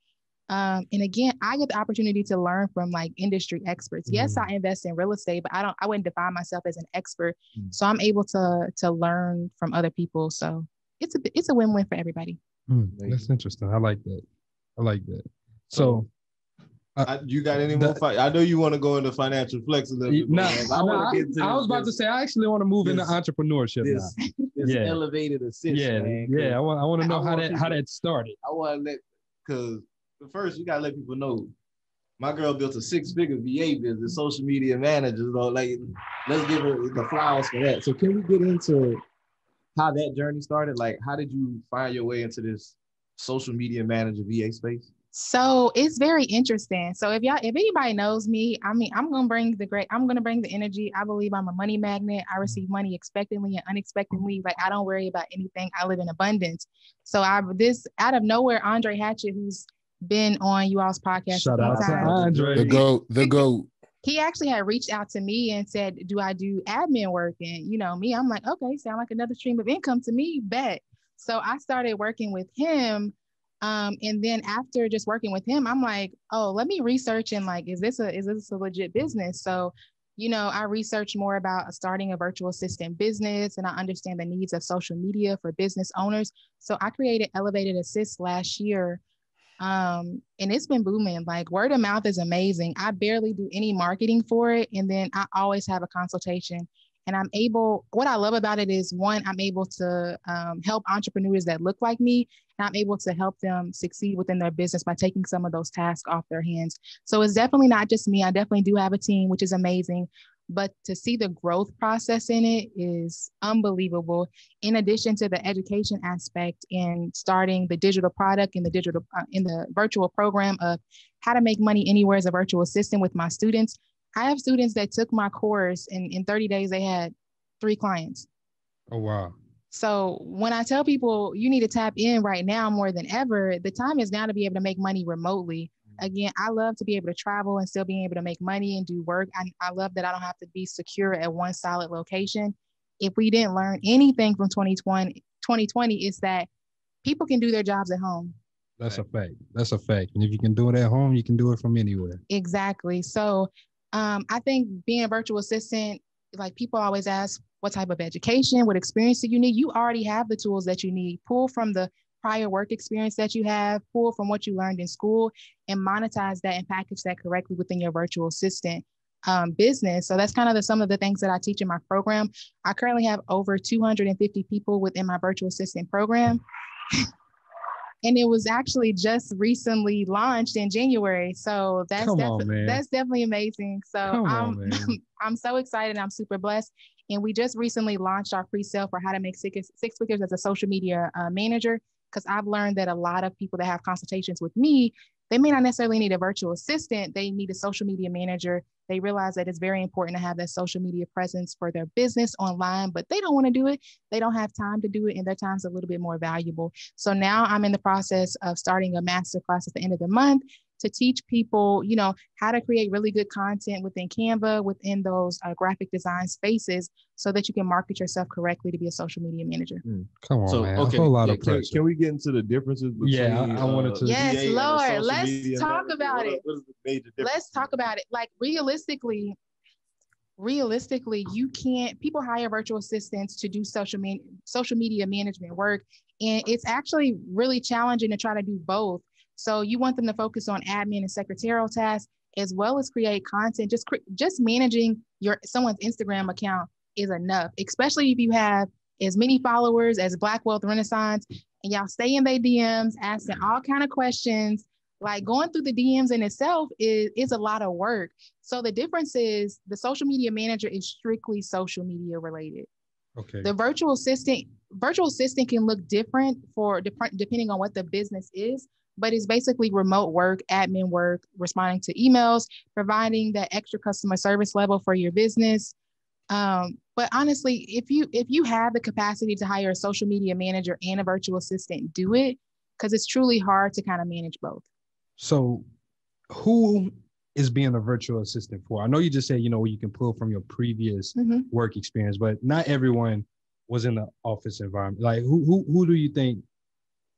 Um, and again, I get the opportunity to learn from like industry experts. Yes, mm-hmm. I invest in real estate, but I don't. I wouldn't define myself as an expert. Mm-hmm. So I'm able to to learn from other people. So it's a it's a win win for everybody. Mm, that's interesting. I like that. I like that. So. I, you got any more? Fi- I know you want to go into financial flex a little bit. Nah, I, I, I, was about to say I actually want to move this, into entrepreneurship this, now. This yeah. elevated assist. Yeah, man, yeah. I want I want to know how that how that started. I want to let because but first, you gotta let people know. My girl built a six-figure VA business, social media manager. So like, let's give her the flowers for that. So can we get into how that journey started? Like, how did you find your way into this social media manager VA space? So it's very interesting. So if y'all, if anybody knows me, I mean, I'm gonna bring the great, I'm gonna bring the energy. I believe I'm a money magnet. I receive money expectantly and unexpectedly. Like I don't worry about anything. I live in abundance. So I this out of nowhere, Andre Hatchett, who's been on you all's podcast. Shout out to Andre. The goat, the goat. He actually had reached out to me and said, Do I do admin work? And you know, me, I'm like, okay, sound like another stream of income to me, bet. So I started working with him. Um, and then after just working with him, I'm like, oh, let me research and like, is this a is this a legit business? So you know, I researched more about starting a virtual assistant business and I understand the needs of social media for business owners. So I created Elevated Assist last year. Um, and it's been booming. Like word of mouth is amazing. I barely do any marketing for it. And then I always have a consultation and I'm able, what I love about it is one, I'm able to um, help entrepreneurs that look like me, and I'm able to help them succeed within their business by taking some of those tasks off their hands. So it's definitely not just me. I definitely do have a team, which is amazing. But to see the growth process in it is unbelievable. In addition to the education aspect in starting the digital product in the digital uh, in the virtual program of how to make money anywhere as a virtual assistant with my students, I have students that took my course and in 30 days they had three clients. Oh wow. So when I tell people you need to tap in right now more than ever, the time is now to be able to make money remotely. Again, I love to be able to travel and still being able to make money and do work. I, I love that I don't have to be secure at one solid location. If we didn't learn anything from 2020, 2020 is that people can do their jobs at home. That's a fact. That's a fact. And if you can do it at home, you can do it from anywhere. Exactly. So um, I think being a virtual assistant, like people always ask, what type of education, what experience do you need? You already have the tools that you need. Pull from the prior work experience that you have, pull from what you learned in school, and monetize that and package that correctly within your virtual assistant um, business. So that's kind of the, some of the things that I teach in my program. I currently have over 250 people within my virtual assistant program and it was actually just recently launched in January. So that's defi- on, that's definitely amazing. So Come I'm on. I'm so excited. I'm super blessed. And we just recently launched our pre-sale for how to make six, six figures as a social media uh, manager. Because I've learned that a lot of people that have consultations with me, they may not necessarily need a virtual assistant. They need a social media manager. They realize that it's very important to have that social media presence for their business online, but they don't want to do it. They don't have time to do it, and their time's a little bit more valuable. So now I'm in the process of starting a master class at the end of the month to teach people, you know, how to create really good content within Canva, within those uh, graphic design spaces, so that you can market yourself correctly to be a social media manager. Come on, So man. okay, a whole lot yeah, of can, pressure. can we get into the differences between? Yeah, I- I wanted to- Yes, VA and a Lord, let's talk about What it. What is the major difference? let's talk about it. Like realistically, realistically, you can't. People hire virtual assistants to do social media social media management work, and it's actually really challenging to try to do both. So you want them to focus on admin and secretarial tasks as well as create content. Just just managing your someone's Instagram account is enough, especially if you have as many followers as Black Wealth Renaissance, and y'all stay in their DMs, asking all kind of questions like going through the DMs in itself is, is a lot of work. So the difference is the social media manager is strictly social media related. Okay. The virtual assistant, virtual assistant can look different for dep- depending on what the business is, but it's basically remote work, admin work, responding to emails, providing that extra customer service level for your business. Um, but honestly, if you if you have the capacity to hire a social media manager and a virtual assistant, do it because it's truly hard to kind of manage both. So, who is being a virtual assistant for? I know you just said you know you can pull from your previous Mhm. work experience, but not everyone was in the office environment. Like, who who who do you think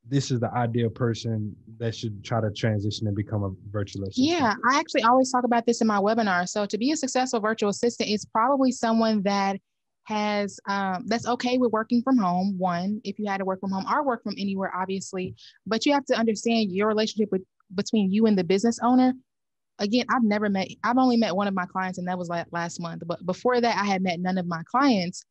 this is the ideal person that should try to transition and become a virtual assistant? Yeah, I actually always talk about this in my webinar. So to be a successful virtual assistant is probably someone that has um, that's okay with working from home. One, if you had to work from home or work from anywhere, obviously, but you have to understand your relationship with between you and the business owner. Again, I've never met. I've only met one of my clients, and that was like last month. But before that, I had met none of my clients.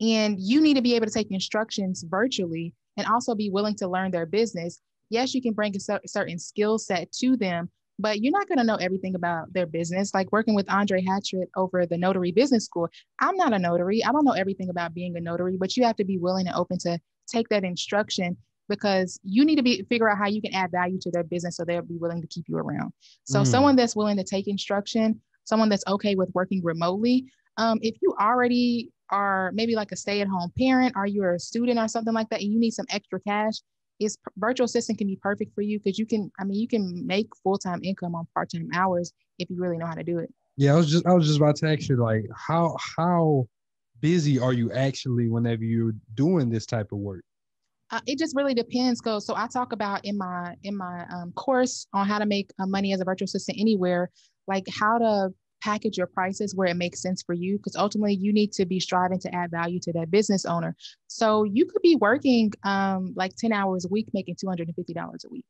And you need to be able to take instructions virtually and also be willing to learn their business. Yes, you can bring a certain skill set to them, but you're not going to know everything about their business. Like working with Andre Hatchett over the Notary Business School, I'm not a notary. I don't know everything about being a notary, but you have to be willing and open to take that instruction because you need to be figure out how you can add value to their business so they'll be willing to keep you around. So Mm. someone that's willing to take instruction, someone that's okay with working remotely. Um, if you already are maybe like a stay-at-home parent or you're a student or something like that and you need some extra cash, is virtual assistant can be perfect for you because you can, I mean, you can make full-time income on part-time hours if you really know how to do it. Yeah, I was just I was just about to ask you like how how busy are you actually whenever you're doing this type of work? Uh, it just really depends. Go. So I talk about in my in my um, course on how to make uh, money as a virtual assistant anywhere, like how to package your prices where it makes sense for you because ultimately you need to be striving to add value to that business owner. So you could be working um, like 10 hours a week making $250 a week.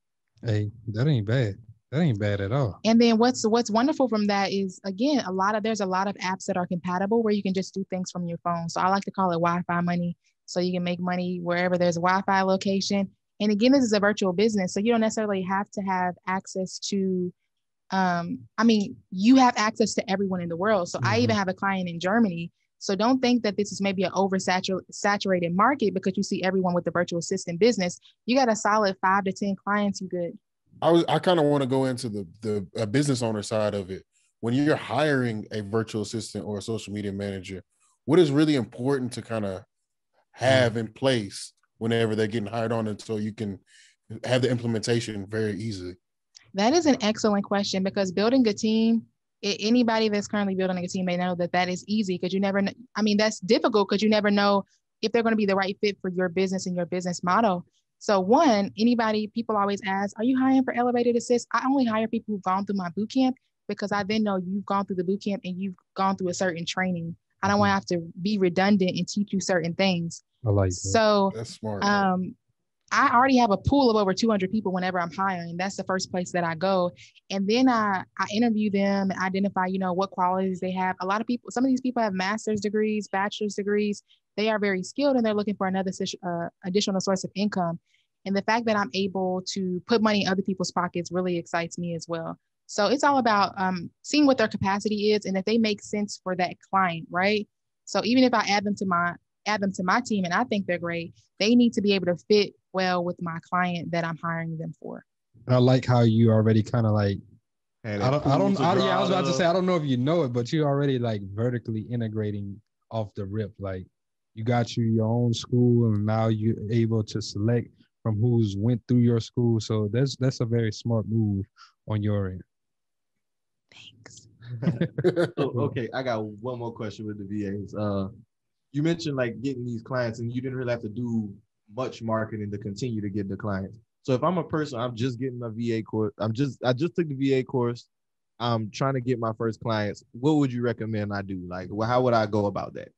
Hey, that ain't bad. That ain't bad at all. and then what's what's wonderful from that is again a lot of there's a lot of apps that are compatible where you can just do things from your phone. So i like to call it wi-fi money. So you can make money wherever there's a wi-fi location. And again this is a virtual business so you don't necessarily have to have access to um, i mean you have access to everyone in the world. So i even have a client in germany. So don't think that this is maybe an oversaturated market because you see everyone with the virtual assistant business. You got a solid five to ten clients you good. I was I kind of want to go into the the uh, business owner side of it. When you're hiring a virtual assistant or a social media manager, what is really important to kind of have in place whenever they're getting hired on, and so you can have the implementation very easily. That is an excellent question because building a team, anybody that's currently building a team may know that that is easy because you never, kn- I mean, that's difficult because you never know if they're going to be the right fit for your business and your business model. So, one, anybody, people always ask, Are you hiring for Elevated Assist? I only hire people who've gone through my boot camp because I then know you've gone through the boot camp and you've gone through a certain training. I don't want to have to be redundant and teach you certain things. I like that. So, That's smart. man. um, I already have a pool of over 200 people whenever I'm hiring. That's the first place that I go. And then I, I interview them and identify, you know, what qualities they have. A lot of people, some of these people have master's degrees, bachelor's degrees. They are very skilled and they're looking for another uh, additional source of income. And the fact that I'm able to put money in other people's pockets really excites me as well. So it's all about um, seeing what their capacity is and if they make sense for that client, right? So even if I add them to my add them to my team and I think they're great, they need to be able to fit well with my client that I'm hiring them for. I like how you already kind of like And I don't, I don't, I, yeah, I was about to say, I don't know if you know it, but you already like vertically integrating off the rip. Like you got you your own school, and now you're able to select from who's went through your school. So that's that's a very smart move on your end. Thanks. So, okay, I got one more question with the VAs. Uh, you mentioned like getting these clients, and you didn't really have to do much marketing to continue to get the clients. So if I'm a person, I'm just getting my VA course. I'm just I just took the VA course. I'm trying to get my first clients. What would you recommend I do? Like, well, how would I go about that?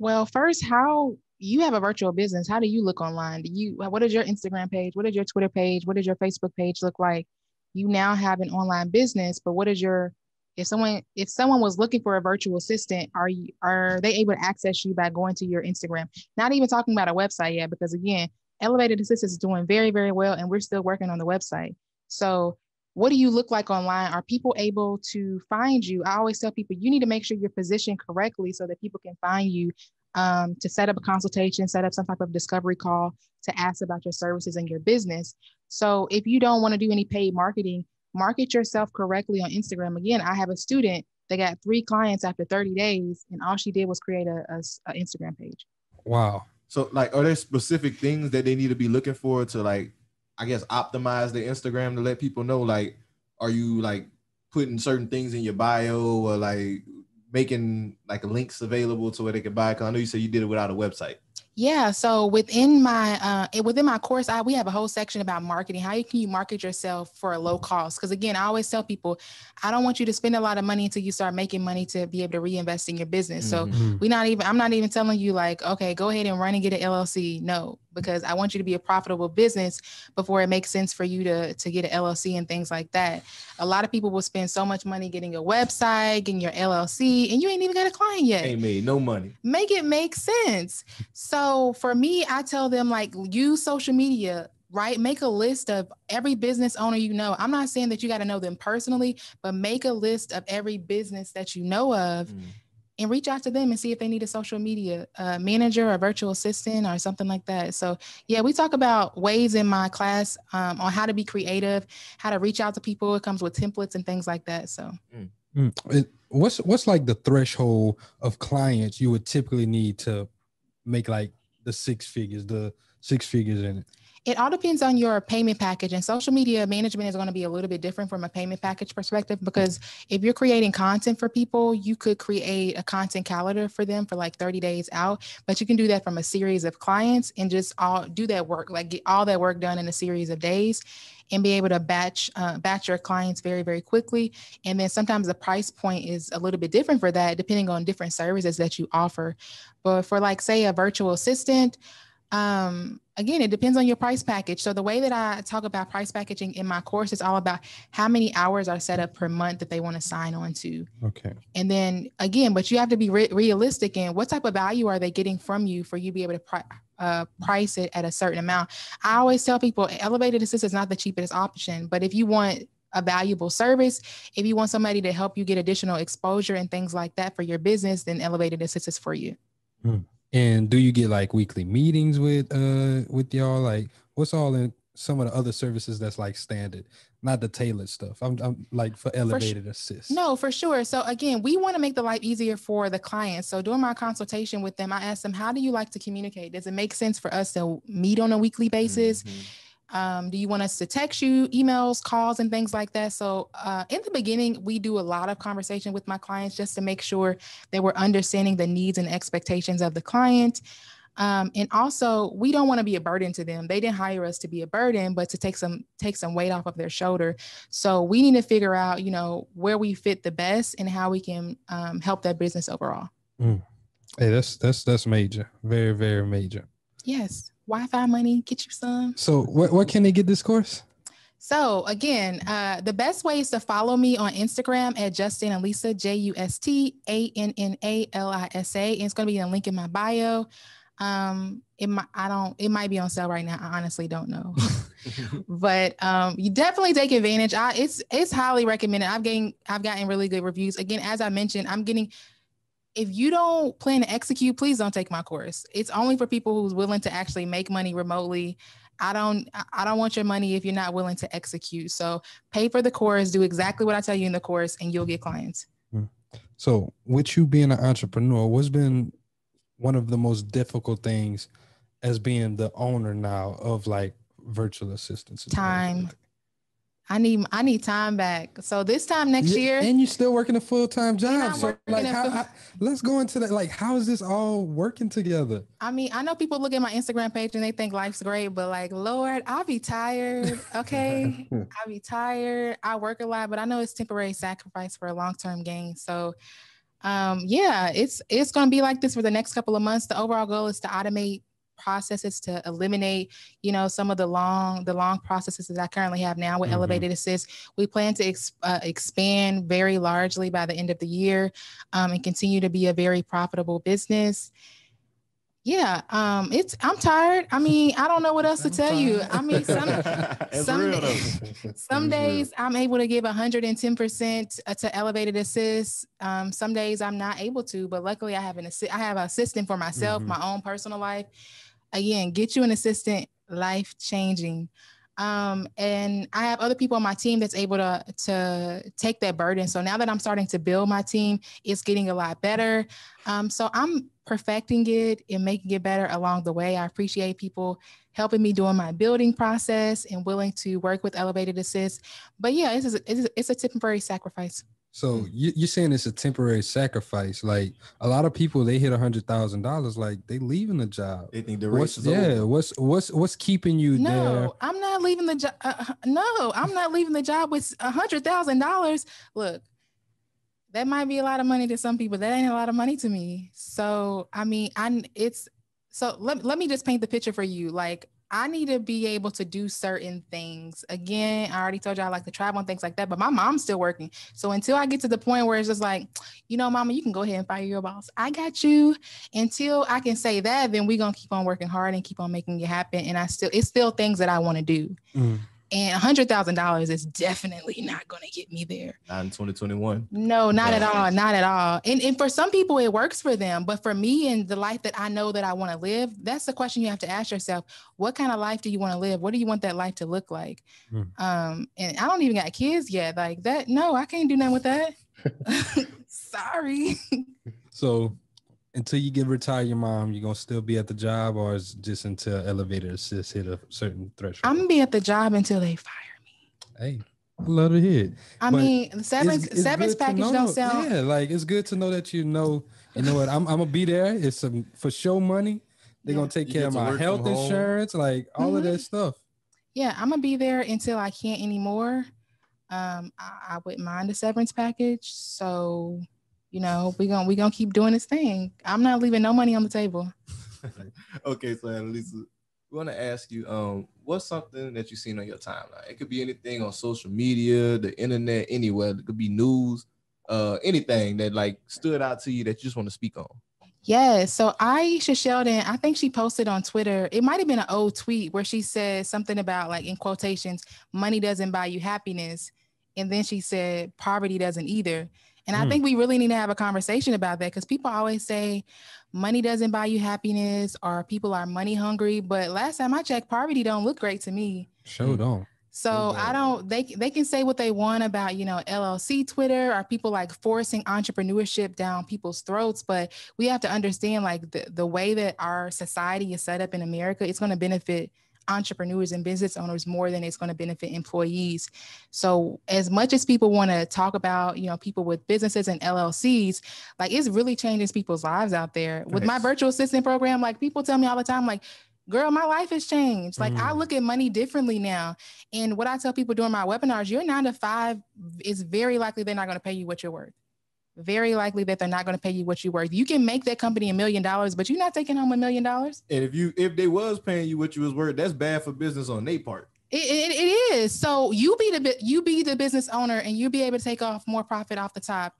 Well, first, how you have a virtual business? How do you look online? Do you what is your Instagram page? What is your Twitter page? What does your Facebook page look like? You now have an online business, but what is your if someone if someone was looking for a virtual assistant, are you are they able to access you by going to your Instagram? Not even talking about a website yet, because again, Elevated Assistance is doing very, very well, and we're still working on the website. So what do you look like online? Are people able to find you? I always tell people you need to make sure you're positioned correctly so that people can find you um, to set up a consultation, set up some type of discovery call to ask about your services and your business. So if you don't want to do any paid marketing, market yourself correctly on Instagram. Again, I have a student that got three clients after 30 days, and all she did was create a Instagram page. Wow. So, like, are there specific things that they need to be looking for to like, I guess, optimize the Instagram to let people know? Like, are you like putting certain things in your bio or like making like links available to where they can buy? Because I know you said you did it without a website. Yeah. So within my uh, within my course, I we have a whole section about marketing. How you can you market yourself for a low cost? Because again, I always tell people, I don't want you to spend a lot of money until you start making money to be able to reinvest in your business. So Mhm. we not even i'm not even telling you like okay go ahead and run and get an llc no because i want you to be a profitable business before it makes sense for you to to get an llc and things like that a lot of people will spend so much money getting a website getting your llc and you ain't even got a client yet Ain't made no money. make it make sense. So for me, I tell them like use social media, right? Make a list of every business owner you know. I'm not saying that you got to know them personally, but make a list of every business that you know of Mm. and reach out to them and see if they need a social media uh, manager or virtual assistant or something like that. So yeah, we talk about ways in my class um, on how to be creative, how to reach out to people. It comes with templates and things like that. So Mm. It- what's what's like the threshold of clients you would typically need to make like the six figures, the six figures in it? It all depends on your payment package, and social media management is going to be a little bit different from a payment package perspective because if you're creating content for people, you could create a content calendar for them for like 30 days out, but you can do that from a series of clients and just all do that work, like get all that work done in a series of days and be able to batch uh, batch your clients very very quickly. And then sometimes the price point is a little bit different for that depending on different services that you offer. But for like say a virtual assistant um, again, it depends on your price package. So the way that I talk about price packaging in my course is all about how many hours are set up per month that they want to sign on to. Okay. And then again, but you have to be re- realistic in what type of value are they getting from you for you to be able to pri- uh, price it at a certain amount. I always tell people elevated assist is not the cheapest option, but if you want a valuable service, if you want somebody to help you get additional exposure and things like that for your business, then elevated assist is for you. Hmm. And do you get like weekly meetings with uh with y'all? Like what's all in some of the other services that's like standard, not the tailored stuff. I'm, I'm like for elevated for assist. No, for sure. So again, we want to make the life easier for the clients. So during my consultation with them, I asked them, how do you like to communicate? Does it make sense for us to meet on a weekly basis? Mm-hmm um, do you want us to text you, emails, calls, and things like that? So, uh, in the beginning, we do a lot of conversation with my clients just to make sure that we're understanding the needs and expectations of the client. Um, and also, we don't want to be a burden to them. They didn't hire us to be a burden, but to take some take some weight off of their shoulder. So we need to figure out, you know, where we fit the best and how we can um, help that business overall. Mm. Hey, that's that's that's major, very very major. Yes. Wi-Fi money, get you some. So what what can they get this course? So again, uh, the best way is to follow me on Instagram at Just Annalisa, J U S T A N N A L I S A. And it's going to be a link in my bio. Um, it might, I don't, it might be on sale right now. I honestly don't know, but um, you definitely take advantage. I, it's, it's highly recommended. I've gained, I've gotten really good reviews. Again, as I mentioned, I'm getting if you don't plan to execute, please don't take my course. It's only for people who's willing to actually make money remotely. I don't I don't want your money if you're not willing to execute. So pay for the course, do exactly what I tell you in the course, and you'll get clients. Hmm. So with you being an entrepreneur, what's been one of the most difficult things as being the owner now of like virtual assistants? Time. I need I need time back. So this time next yeah, year, and you're still working a full time job. So like, how, how, let's go into that. Like, how is this all working together? I mean, I know people look at my Instagram page and they think life's great, but like, Lord, I'll be tired. Okay, I'll be tired. I work a lot, but I know it's temporary sacrifice for a long term gain. So, um, yeah, it's it's gonna be like this for the next couple of months. The overall goal is to automate processes to eliminate, you know, some of the long the long processes that I currently have now with mm-hmm. Elevated Assist. We plan to ex- uh, expand very largely by the end of the year um, and continue to be a very profitable business. Yeah, um, it's I'm tired. I mean, I don't know what else to tell you. I mean, some some, days, some days I'm able to give 110% uh, to elevated assist. Um, some days I'm not able to, but luckily I have an assi- I have an assistant for myself, mm-hmm. my own personal life again, get you an assistant, life changing. Um, and I have other people on my team that's able to to take that burden. So now that I'm starting to build my team, it's getting a lot better. Um, so I'm perfecting it and making it better along the way. I appreciate people helping me during my building process and willing to work with Elevated Assist. But yeah, it's a, it's a temporary sacrifice. So you, you're saying it's a temporary sacrifice. Like a lot of people, they hit a hundred thousand dollars, like they leaving the job. They think the race what's, is yeah, over. what's what's what's keeping you no, there? No, I'm not leaving the job. Uh, uh, no, I'm not leaving the job with a hundred thousand dollars. Look, that might be a lot of money to some people. That ain't a lot of money to me. So I mean, I it's so let, let me just paint the picture for you. Like I need to be able to do certain things. Again, I already told you I like to travel and things like that, but my mom's still working. So until I get to the point where it's just like, you know, mama, you can go ahead and fire your boss. I got you. Until I can say that, then we're gonna keep on working hard and keep on making it happen. And I still it's still things that I want to do. Mm. And hundred thousand dollars is definitely not going to get me there. Not in 2021. No, not at all. Not at all. And, and for some people, it works for them. But for me and the life that I know that I want to live, that's the question you have to ask yourself. What kind of life do you want to live? What do you want that life to look like? Hmm. Um, and I don't even got kids yet. Like that, no, I can't do nothing with that. Sorry. So until you get retired, your mom, you gonna still be at the job, or is just until Elevated Assist hit a certain threshold? I'm gonna be at the job until they fire me. hey, I love to hear it. I But mean, the severance It's- it's severance package know- don't sound. Yeah, like it's good to know that you know. You know what? I'm, I'm gonna be there. It's some for show money. They're Yeah. gonna take You care of my work from health home. insurance, like all of Mhm. that stuff. Yeah, I'm gonna be there until I can't anymore. Um, I, I wouldn't mind a severance package. So, you know, we gonna we gonna keep doing this thing. I'm not leaving no money on the table. okay, so Annalisa, we want to ask you, um, what's something that you've seen on your timeline? It could be anything on social media, the internet, anywhere. It could be news, uh, anything that like stood out to you that you just want to speak on. Yeah. So Aisha Sheldon, I think she posted on Twitter. It might have been an old tweet where she said something about like in quotations, money doesn't buy you happiness. And then she said poverty doesn't either. And I Hmm. think we really need to have a conversation about that because people always say money doesn't buy you happiness or people are money hungry. But last time I checked, poverty don't look great to me. Show on. So I don't. They they can say what they want about you know LLC Twitter or people like forcing entrepreneurship down people's throats, but we have to understand like the the way that our society is set up in America, it's going to benefit entrepreneurs and business owners more than it's going to benefit employees. So as much as people want to talk about you know people with businesses and LLCs, like it's really changing people's lives out there. With my virtual assistant program, like people tell me all the time, like. Girl, my life has changed. Like I Mm. look at money differently now. And what I tell people during my webinars, your nine to five is very likely they're not going to pay you what you're worth. Very likely that they're not going to pay you what you're worth. You can make that company a million dollars, but you're not taking home a million dollars. And if you if they was paying you what you was worth, that's bad for business on their part. It, it, it is. So you be the you be the business owner, and you be able to take off more profit off the top.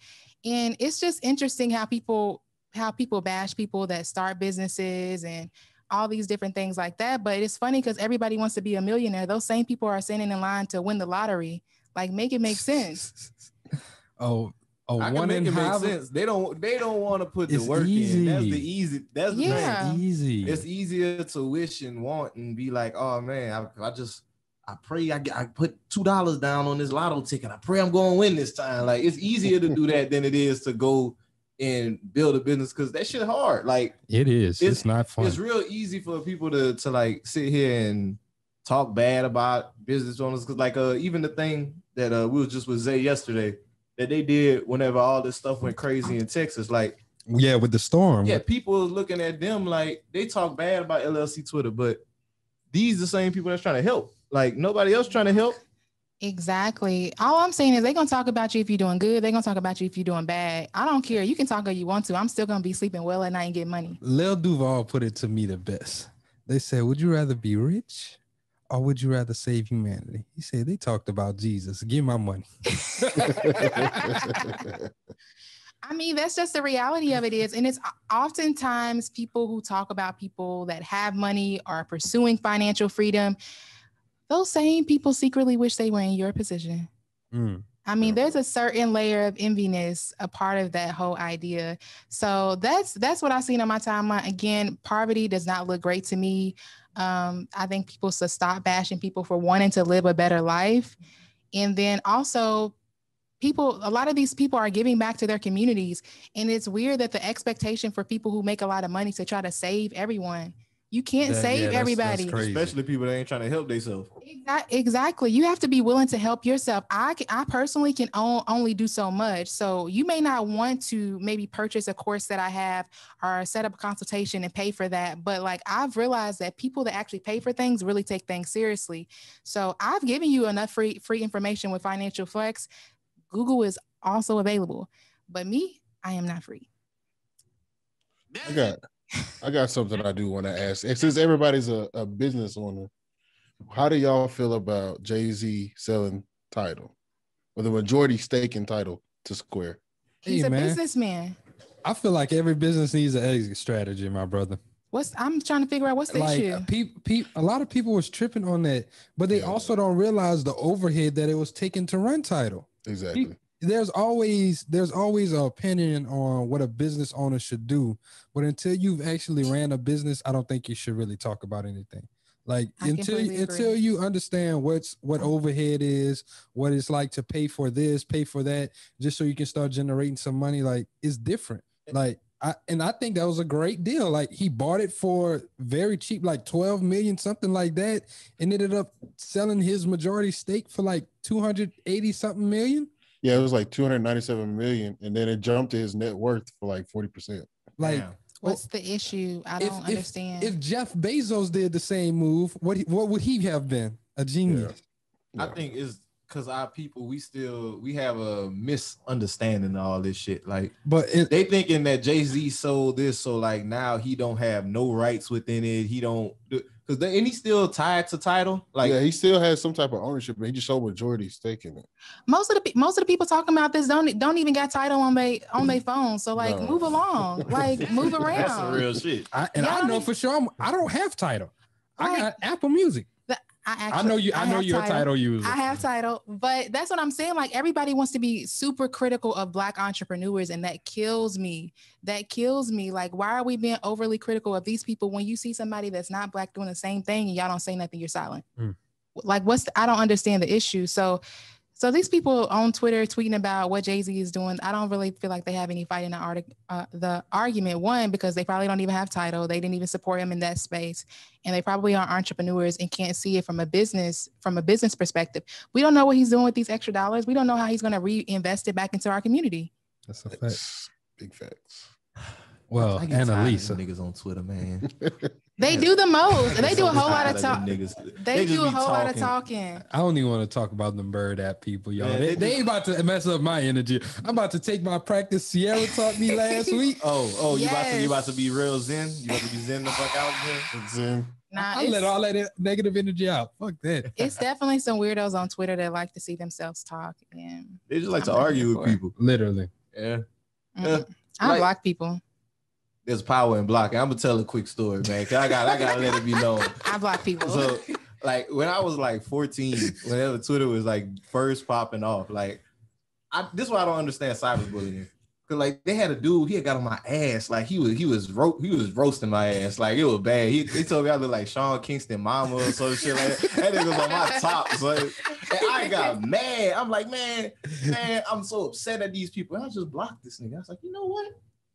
And it's just interesting how people how people bash people that start businesses and all these different things like that. But it's funny because everybody wants to be a millionaire. Those same people are standing in line to win the lottery. Like, make it make sense. Oh, oh, I can one make in it make sense. They don't they don't want to put the It's work in. That's the easy. That's the Yeah. thing. Easy. It's easier to wish and want and be like, oh man, I, I just I pray I get I put two dollars down on this lotto ticket. I pray I'm going to win this time. Like it's easier to do that than it is to go and build a business because that shit hard. Like It is. It's- It's, not fun. it's real easy for people to to like sit here and talk bad about business owners because like uh even the thing that uh we was just with Zay yesterday that they did whenever all this stuff went crazy in Texas like yeah, with the storm. yeah people looking at them like they talk bad about LLC Twitter but these the same people that's trying to help like nobody else trying to help Exactly. All I'm saying is they're gonna talk about you if you're doing good. They're gonna talk about you if you're doing bad. I don't care. You can talk all you want to. I'm still gonna be sleeping well at night and get money. Lil Duval put it to me the best. They said, Would you rather be rich or would you rather save humanity? He said, They talked about Jesus. Give my money. I mean, that's just the reality of it is. And it's oftentimes people who talk about people that have money are pursuing financial freedom. Those same people secretly wish they were in your position. Mm. I mean, there's a certain layer of enviness a part of that whole idea. So that's that's what I've seen on my timeline. Again, poverty does not look great to me. Um, I think people should stop bashing people for wanting to live a better life. And then also people, a lot of these people are giving back to their communities. And it's weird that the expectation for people who make a lot of money to try to save everyone. You can't That- save yeah, that's- that's everybody. crazy. especially people that ain't trying to help themselves Exac- Exactly. You have to be willing to help yourself. I can, I personally can only do so much. So you may not want to maybe purchase a course that I have or set up a consultation and pay for that. But like I've realized that people that actually pay for things really take things seriously. So I've given you enough free free information with Financial Flex. Google is also available, but me, I am not free. I got I got something I do want to ask. And since everybody's a, a business owner, how do y'all feel about Jay-Z selling Tidal or the majority stake in Tidal to Square? He's Hey, a man. businessman. I feel like every business needs an exit strategy, my brother. What's I'm trying to figure out what's the like issue. peop, peop, a lot of people was tripping on that, but they Yeah. also don't realize the overhead that it was taking to run Tidal. Exactly. There's always there's always an opinion on what a business owner should do but until you've actually ran a business i don't think you should really talk about anything like I until until you understand what's what overhead is what it's like to pay for this pay for that just so you can start generating some money like it's different like I, and I think that was a great deal. Like he bought it for very cheap, like 12 million, something like that, and ended up selling his majority stake for like 280 something million. Yeah, it was like 297 million, and then it jumped to his net worth for like 40 percent. Like, Damn. What's the issue? I don't if- understand. if Jeff Bezos did the same move, what he- what would he have been? A genius. I think is because our people, we still we have a misunderstanding of all this shit. Like But it, they thinking that Jay Z sold this, so like now he don't have no rights within it. He don't because and he's still tied to Tidal. Like yeah, he still has some type of ownership, but he just sold majority stake in it. most of the most of the people talking about this don't don't even got Tidal on they on their mm. phone. So like No. move along, like move around. that's some real shit. I, and Yeah, I I know mean- for sure I'm, I don't have Tidal. I got Apple Music. I I know you. I, know have you're a Tidal user. I have Tidal, but that's what I'm saying. Like everybody wants to be super critical of black entrepreneurs, and that kills me. That kills me. Like, why are we being overly critical of these people when you see somebody that's not black doing the same thing and y'all don't say nothing, you're silent. Mm. Like, what's the, I don't understand the issue. So so these people on Twitter tweeting about what Jay Z is doing, I don't really feel like they have any fight in the, artic- uh, the argument. One, because they probably don't even have Tidal. They didn't even support him in that space, and they probably aren't entrepreneurs and can't see it from a business from a business perspective. We don't know what he's doing with these extra dollars. We don't know how he's going to reinvest it back into our community. That's a fact. Big facts. Well, I get tired of Annalisa. niggas on Twitter, man. They do the most. They do a whole lot of them talk. Niggas. They, just do a be whole lot of talking. talking. I don't even want to talk about them bird app people, y'all. Yeah, they, they they ain't about to mess up my energy. I'm about to take my practice Sierra taught me last week. Oh, oh, you about to you about to be real zen? You about to be zen the fuck out zen? Zen. Nah, I let all that negative energy out. Fuck that. it's definitely some weirdos on Twitter that like to see themselves talk. And They just like to I'm not argue with people. Literally. Yeah. mm, I like- block people. There's power in blocking. I'm gonna tell a quick story, man. Cause I got I gotta let it be known. I block people. So like when I was like 14, whenever Twitter was like first popping off, like I this is why I don't understand cyberbullying. Cause like they had a dude, he had got on my ass, like he was he was ro- he was roasting my ass, like it was bad. He, he told me I look like Sean Kingston mama or some shit like that. That nigga was on my top, so and I got mad. I'm like, man, man, I'm so upset at these people. And I just blocked this nigga. I was like, you know what?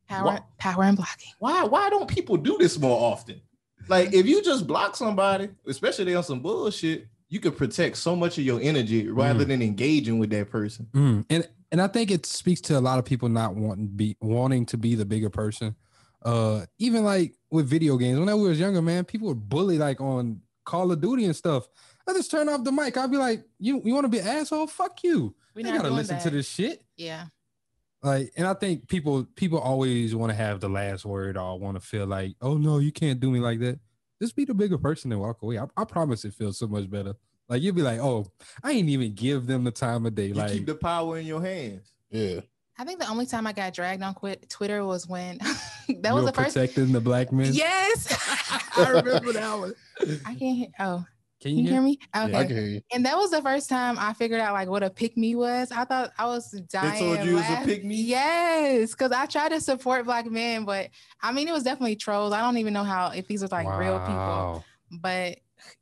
Power, Wha- power and blocking. why why don't people do this more often? Like if you just block somebody, especially they on some bullshit, you could protect so much of your energy rather than engaging with that person. Mm. And and I think it speaks to a lot of people not wanting be wanting to be the bigger person. Uh, even like with video games, when I was younger, man, people would bully like on Call of Duty and stuff. I just turn off the mic. I'd be like, "You you want to be an asshole? Fuck you! We're You not gotta listen that. to this shit." Yeah. Like, and I think people people always want to have the last word or want to feel like, "Oh no, you can't do me like that." Just be the bigger person and walk away. I, I promise it feels so much better. Like you'll be like, "Oh, I ain't even give them the time of day." You like, keep the power in your hands. Yeah. I think the only time I got dragged on quit Twitter was when that you was were the first. protecting the black men. Yes. I remember that one. I can't hear. Oh, Can can you you hear hear? me? I Okay. can hear you. And that was the first time I figured out like what a pick me was. I thought I was dying. They told you it was a pick me? Yes, because I tried to support black men, but I mean it was definitely trolls. I don't even know how if these are like real people. But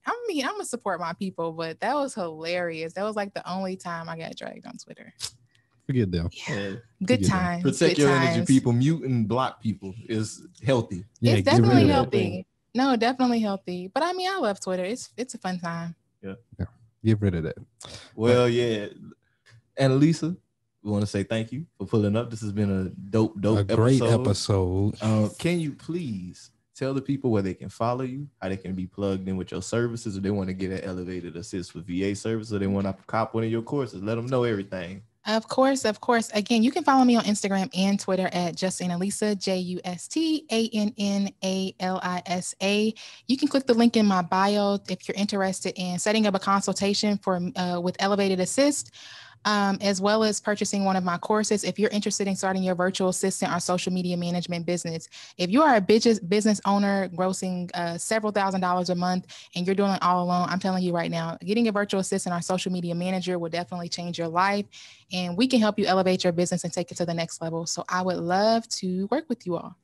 I mean, I'm gonna support my people, but that was hilarious. That was like the only time I got dragged on Twitter. Forget them. Yeah, good Yeah. times. Protect good your times. energy, people. Mute and block people is healthy. Yeah, it's definitely of that healthy. Thing. No, definitely healthy. But I mean, I love Twitter. It's it's a fun time. Yeah. Get rid of that. Well, yeah. Annalisa, we want to say thank you for pulling up. This has been a dope, dope a great episode. episode. Uh, can you please tell the people where they can follow you, how they can be plugged in with your services, or they want to get an elevated assist with VA service, or they want to cop one of your courses? Let them know everything. Of course, of course. Again, you can follow me on Instagram and Twitter at Just Annalisa, J U S T A N N A L I S A. You can click the link in my bio if you're interested in setting up a consultation for uh, with Elevated Assist. Um, as well as purchasing one of my courses if you're interested in starting your virtual assistant or social media management business. If you are a business owner grossing uh, several thousand dollars a month and you're doing it all alone, I'm telling you right now, getting a virtual assistant or social media manager will definitely change your life and we can help you elevate your business and take it to the next level. So I would love to work with you all.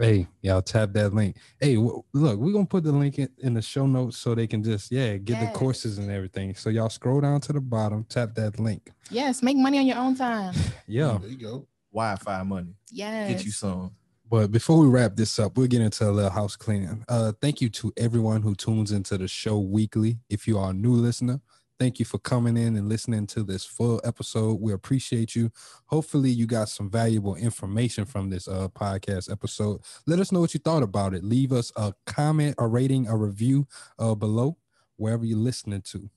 Hey, y'all tap that link. Hey, w- look, we're gonna put the link in, in the show notes so they can just yeah get the courses and everything. So y'all scroll down to the bottom, tap that link. Yes, make money on your own time. Yeah, There you go. Wi-Fi money. Yes. Get you some. But before we wrap this up, we'll get into a little house cleaning. Uh, thank you to everyone who tunes into the show weekly. If you are a new listener, thank you for coming in and listening to this full episode. We appreciate you. Hopefully, you got some valuable information from this uh, podcast episode. Let us know what you thought about it. Leave us a comment, a rating, a review uh, below wherever you're listening to.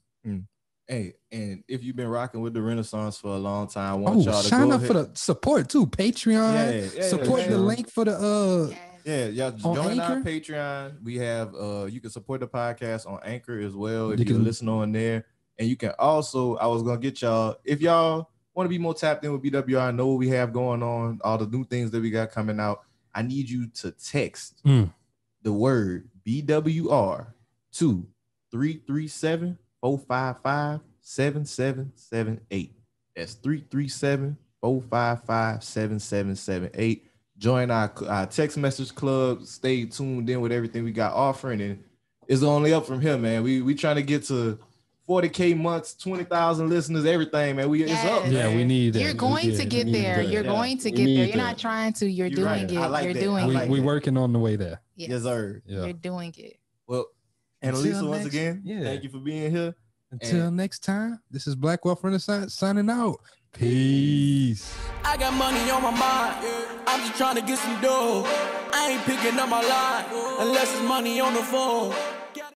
Hey, and if you've been rocking with the Renaissance for a long time, I want Oh, y'all to sign go up ahead. for the support too. Patreon. Yeah, yeah, support the yeah. link for the uh Yes. Yeah, y'all On join our Patreon. We have uh you can support the podcast on Anchor as well if You you, can- listen on there. And you can also, I was gonna get y'all if y'all want to be more tapped in with BWR, know what we have going on, all the new things that we got coming out. I need you to text Mm. the word BWR to 337 455 7778. That's 337 455 7778. Join our, our text message club. Stay tuned in with everything we got offering. And it's only up from here, man. We we trying to get to 40k months, 20,000 listeners, everything, man. We it's up. Yeah, man. we need that. You're going Yeah, to we get there. that. You're Yeah. going to get there. You're that. not trying to. You're, You're doing right. it. Like You're that. doing I we it. we that. working on the way there. Yes. Yes, sir. Yeah. You're doing it. Well, and Until Elisa, once again, yeah. thank you for being here. Until And- next time, this is Black Wealth Renaissance signing out. Peace. I got money on my mind. I'm just trying to get some dough. I ain't picking up my line unless it's money on the phone.